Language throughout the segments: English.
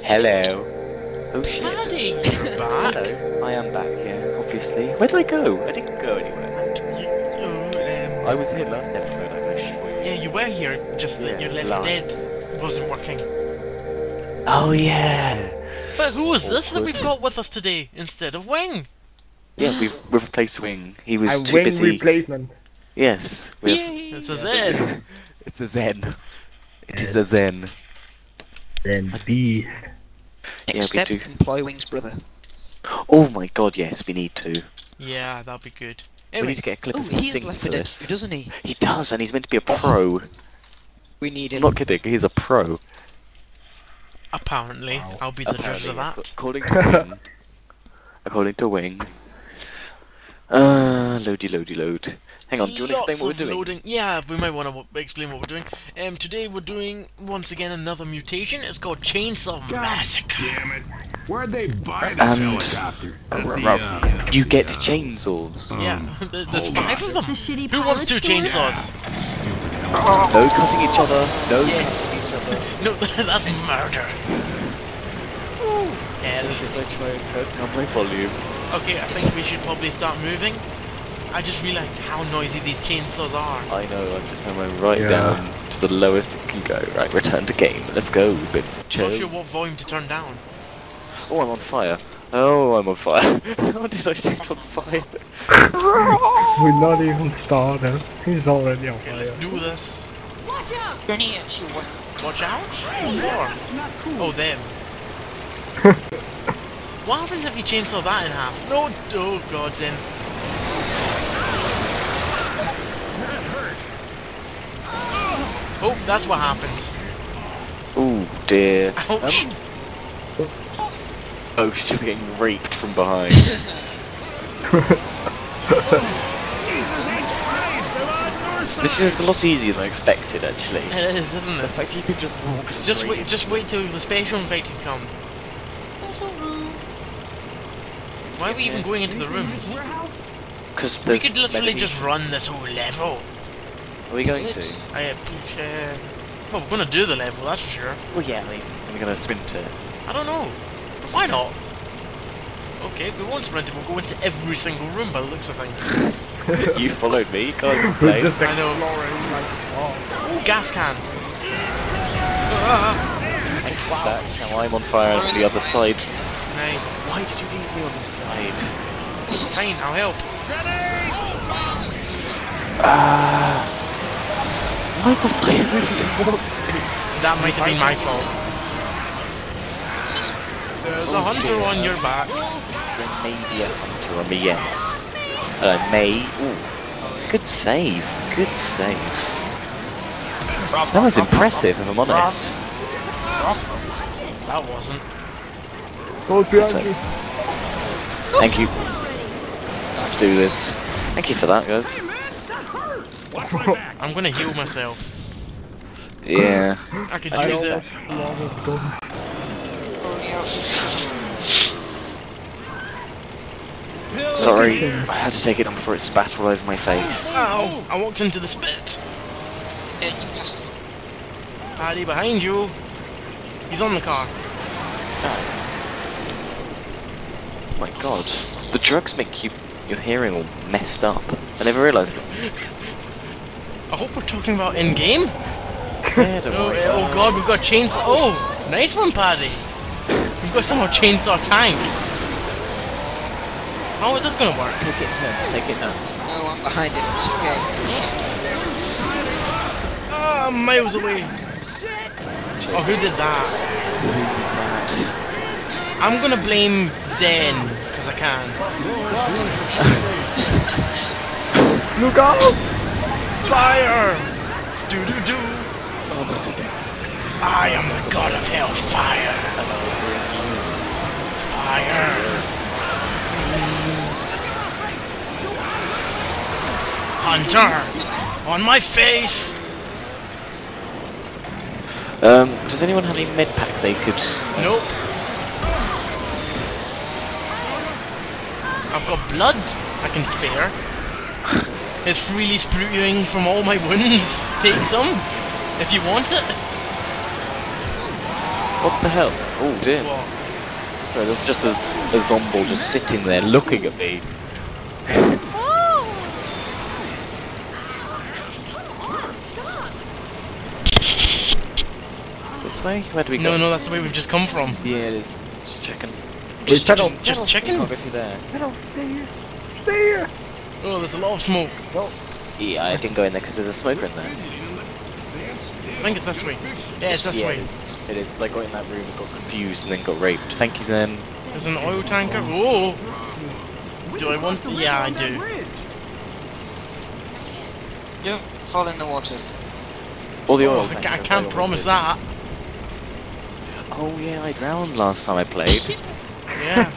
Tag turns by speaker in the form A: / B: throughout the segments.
A: Hello. Oh shit.
B: Paddy, you're back.
A: Hello. I am back, yeah, obviously. Where did I go? I didn't go anywhere.
B: You, oh, um,
A: I was here last episode, I can assure you.
B: yeah, you were here, just that
A: Yeah,
B: your Left
A: live.
B: Dead wasn't working.
A: Oh yeah.
B: But who is this that we've got with us today instead of Wing?
A: Yeah, we've, we've replaced Wing. He was
C: A
A: too
C: wing
A: busy.
C: replacement.
A: Yes. We have-
B: It's a Zen.
A: It's a Zen. It is a Zen.
C: Then B.
A: Yeah,
D: Next
A: we
D: step,
A: do.
D: employ Wing's brother.
A: Oh my god, yes, we need to.
B: Yeah, that'd be good.
A: We need to get a clip
D: Oh,
A: of him
D: he left
A: for
D: for
A: this.
D: too, doesn't he?
A: He does, and he's meant to be a pro.
D: We need
A: I'm
D: him.
A: not kidding, he's a pro.
B: apparently,
C: Wow.
B: I'll be the judge of that.
A: According to Wing. according to Wing. Uh, loady, loady, load. Hang on, do you want to explain what we're
B: of
A: doing?
B: Loading. Yeah, we might want to explain what we're doing. Um, today we're doing once again another mutation. It's called Chainsaw Massacre.
E: Damn it. Where'd they buy this
A: And-
E: helicopter? At the,
A: Rob,
E: uh,
A: you get chainsaws.
B: Yeah, there- there's five
E: on.
B: of them.
F: The shitty
B: Who wants two
F: pilot store?
B: chainsaws?
A: No cutting each other. No
B: Yes.
A: cutting each other.
B: No, that's murder. Ooh, hell.
A: As I try and cut my volume.
B: Okay, I think we should probably start moving. I just realised how noisy these chainsaws are.
A: I know, I'm just going right
C: Yeah.
A: down to the lowest it can go. Right, return to game. Let's go, bit
B: I'm not sure what volume to turn down.
A: Oh, I'm on fire. Oh, I'm on fire. How did I set on fire?
C: We're not even started. He's already on
B: Okay, let's do this.
F: Watch out!
D: Grenade you work.
B: Watch out! What for? Oh, them. What happens if you chainsaw that in half? No, oh god, Zen. Oh, that's what happens.
A: Oh dear.
B: Ouch.
A: Um, oh, still getting raped from behind. this is a lot easier than I expected, actually.
B: It is, isn't
A: The
B: it?
A: fact you can just walk
B: Just wait, just wait till the special infected come. Why are we even going into the rooms?
A: Because
B: We could literally just run this whole level.
A: Are we going to?
B: I, uh, uh, well, we're gonna do the level, that's for sure.
A: Well, yeah. I mean, we're gonna sprint it.
B: I don't know. Why not? Okay, we won't sprint it, we'll go into every single room by the looks of things.
A: you followed me. You can't
C: We're
B: I know.
C: exploring like oh.
B: Ooh, gas can! Ah,
A: That's how I'm on fire on the other side.
B: Nice.
A: Why did you leave me on this side?
B: Fine, I'll help.
A: Ah. Why is the fire moving towards me?
B: That might have been my fault. There's a hunter on your back.
A: There may be a hunter on me, yes. And may. Ooh. Good save. Good save. That was impressive, if I'm honest.
B: That wasn't.
C: Go behind
A: So-
C: you.
A: Thank you. Let's do this. Thank you for that, guys.
B: I'm gonna heal myself.
A: Yeah.
B: I could
A: I
B: use it.
C: A lot of guns.
A: Sorry, I had to take it on before it spat all over my face.
B: Ow! I walked into the spit.
D: Yeah, you passed it.
B: Paddy, behind you. He's on the car.
A: Oh my god. The drugs make you your hearing all messed up. I never realised that.
B: I hope we're talking about in game.
A: Yeah,
B: Oh, eh, oh god, we've got chainsaw. Oh, nice one, Paddy. We've got some more chainsaw tank. How is this gonna work?
A: Take it nuts. Take it nuts.
D: No, I'm behind it. It's okay. Shit.
B: Ah, miles away. Oh, who did that?
A: Who's that?
B: I'm gonna blame Zen, because I can.
C: Look out!
B: Fire! Do do do. I am the god of hellfire. Fire. Fire! Hunter! On my face!
A: Um, does anyone have any med pack they could?
B: Nope. I've got blood I can spare. It's freely spewing from all my wounds. Take some if you want it.
A: What the hell? Oh dear.
B: What?
A: Sorry, there's just a, a zomble just sitting there looking at me. This way? Where do we go?
B: No, no, that's the way we've just come from.
A: Yeah, it is. Just checking.
B: Just,
C: pedal,
B: just, just
A: We
B: checking.
A: can't go through there.
C: No, stay here. Stay here.
B: Oh, there's a lot of smoke.
A: Yeah, I didn't go in there because there's a smoker in there.
B: I think it's this way. Yeah, it's this
A: yeah,
B: way.
A: It is. It is. 'cause I got in that room and got confused and then got raped. Thank you, then.
B: There's an oil tanker. Oh! Do I want? Yeah, I do.
D: Don't fall in the water.
A: All the
B: Oh,
A: oil.
B: I, I can't promise that.
A: Oh yeah, I drowned last time I played.
B: Yeah.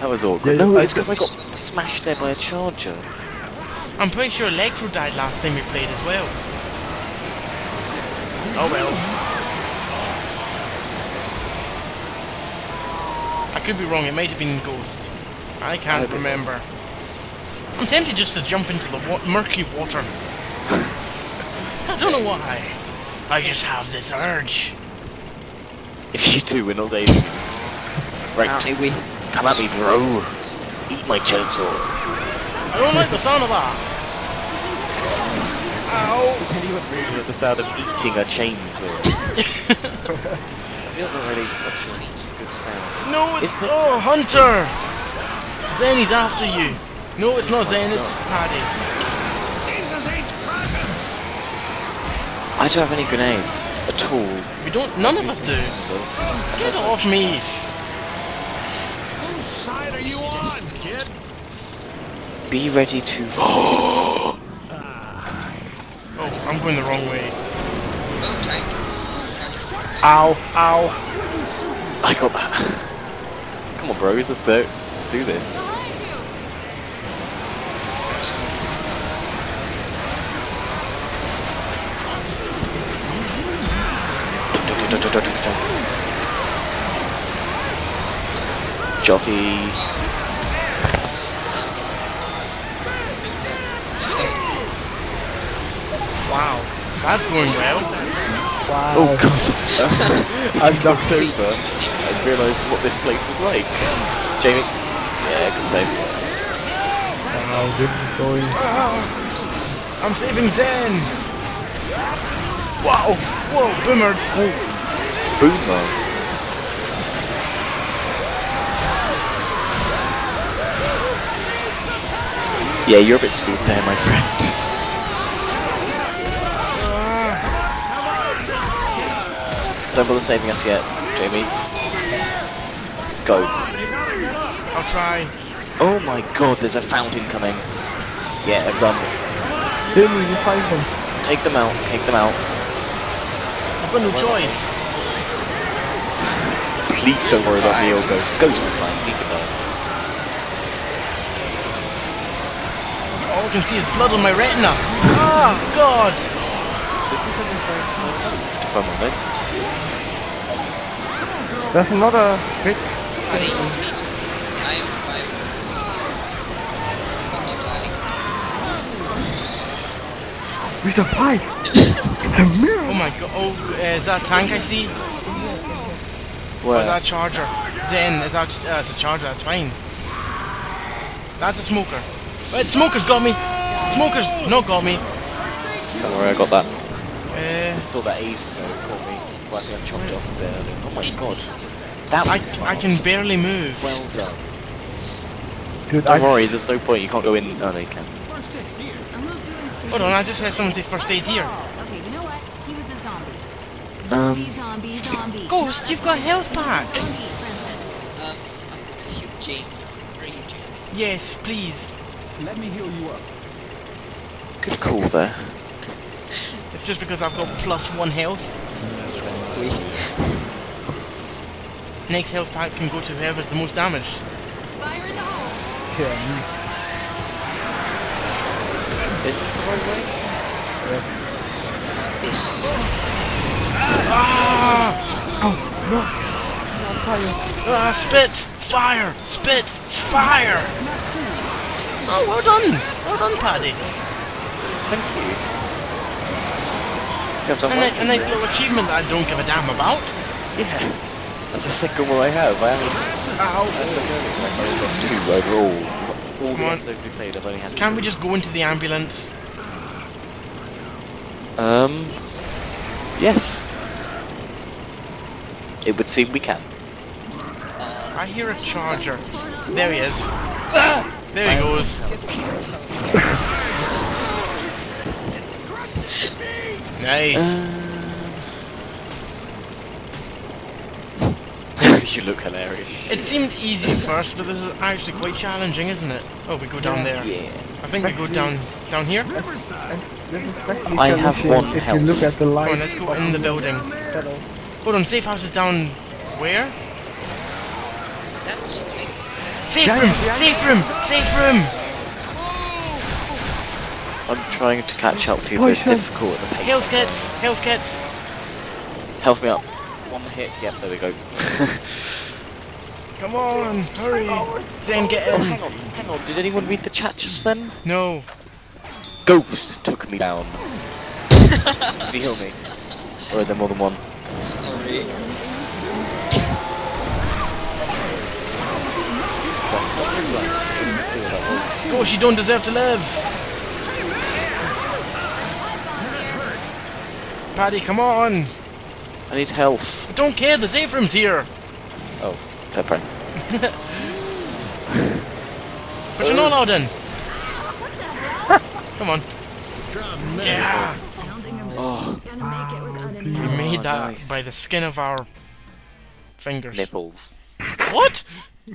A: That was awkward.
C: Yeah,
A: no, it's because I got smashed there by a charger.
B: I'm pretty sure Electro died last time we played as well. Oh well. I could be wrong, it might have been Ghost. I can't
A: Maybe it
B: remember. I'm tempted just to jump into the wa- murky water. I don't know why. I just have this urge.
A: If you do, we're not able. Right,
D: Apparently we...
A: come at me, bro. Eat my chainsaw.
B: I don't like the sound of that. Ow!
A: Is anyone really at the sound of eating a chainsaw? It's not really such a good sound.
B: No, it's
A: Is it-
B: oh Hunter. Zen, he's after you. No, it's not Zen. It's Paddy.
A: I don't have any grenades at all.
B: We don't. None of us do. Get off me.
E: Whose side are you on, kid?
A: Be ready to. Ah.
B: Oh, I'm going the wrong way.
C: Ow, ow.
A: I got that. Come on, bros. Let's do, let's do this. Jockey.
B: Wow, that's going well.
C: Wow.
A: Oh god. I've knocked over and realised what this place is like. Jamie. Yeah, good save.
C: Wow, this is going.
B: Ah, I'm saving Zen. Wow. Whoa, boomered.
A: Boomer. Yeah, you're a bit stupid there, my friend. Don't bother saving us yet, Jamie. Go.
B: I'll try.
A: Oh my god, there's a fountain coming. Yeah, run.
C: Jamie, you find them.
A: Take them out, take them out.
B: I've got no choice.
A: Please don't worry about me, Go. Go to the flank, leave it there.
B: All I can see is blood on my retina. Ah, God.
A: This is almost very small, if I'm honest.
C: There's another big.
D: I need. I am reviving. Not dying.
C: With a pipe. it's a mirror.
B: Oh my God. Oh, uh, is that a tank I see? Or
A: Where?
B: is that a charger? Zen, is that uh, it's a charger? That's fine. That's a smoker. Wait, smoker's got me. Smoker's not got me.
A: Don't worry, I got that.
B: Uh,
A: I saw that ages ago, it caught me. Well, I think I chopped it off there. Oh my god. That
B: I,
A: was
B: I
A: smart.
B: can barely move.
A: Well done.
C: Dude,
A: Don't
C: I.
A: worry, there's no point, you can't go in. Oh no, you can.
B: Hold on, I just heard someone say first aid here.
F: Okay, you know what? He was a zombie.
A: Um,
F: Zombie, zombie, zombie.
B: Ghost, you've got a health pack.
F: Zombie, princess.
D: Um, I'm gonna heal Jamie. Bring you, Jamie.
B: Yes, please.
E: Let me heal you up.
A: Good call there.
B: It's just because I've got plus one health.
D: We...
B: Next health pack can go to whoever's the most damaged.
F: Fire in the hole.
C: Yeah,
A: Is this the right way?
D: This...
B: Ah!
C: Oh, no.
B: Ah, spit! Fire! Spit! Fire! Oh, well done! Well done, Paddy.
A: Thank you. You have
B: A, a nice little achievement that I don't give a damn about.
A: Yeah. That's the second one I have. I haven't.
B: Ow!
A: I've only got two overall. All
B: Come on.
A: ones I've played, I've only had
B: Can't we just go into the ambulance?
A: Um. Yes. It would seem we can.
B: I hear a charger. There he is. There he goes. Nice.
A: you look hilarious.
B: It seemed easy at first, but this is actually quite challenging, isn't it? Oh, we go down there.
A: Yeah.
B: I think we go down down here. Come
E: Riverside.
C: This is especially
A: I have one
C: if
A: health.
C: you look at the light.
B: on, let's go in the building. Hold on, safe house is down where?
D: That's something.
B: Safe room! Safe room! Safe room!
A: I'm trying to catch up to you, but it's difficult at the pace.
B: Health kits! Health kits!
A: Help me up. One hit. Yep, there we go.
B: Come on, hurry! Zen, get in!
A: oh,
B: in!
A: hang on, hang on. Did anyone read the chat just then?
B: No.
A: Ghost took me down. Did you heal me? Or are there more than one?
D: Sorry.
B: Gosh, you don't deserve to live! Paddy, come on!
A: I need health.
B: I don't care, the safe room's here!
A: Oh, fair play.
B: But you're not allowed in! Come on. Yeah!
F: I don't think I'm
A: Oh,
F: gonna make it without any
B: We made oh, that
A: nice.
B: by the skin of our fingers.
A: nipples.
B: What?